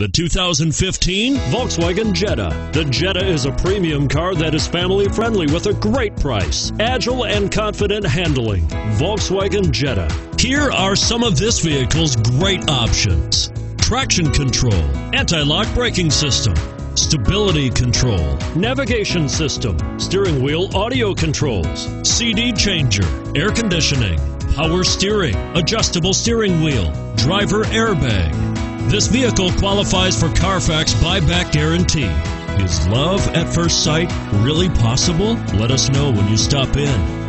The 2015 Volkswagen Jetta. The Jetta is a premium car that is family friendly with a great price, agile and confident handling. Volkswagen Jetta. Here are some of this vehicle's great options traction control, anti lock braking system, stability control, navigation system, steering wheel audio controls, CD changer, air conditioning, power steering, adjustable steering wheel, driver airbag. This vehicle qualifies for Carfax buyback guarantee. Is love at first sight really possible? Let us know when you stop in.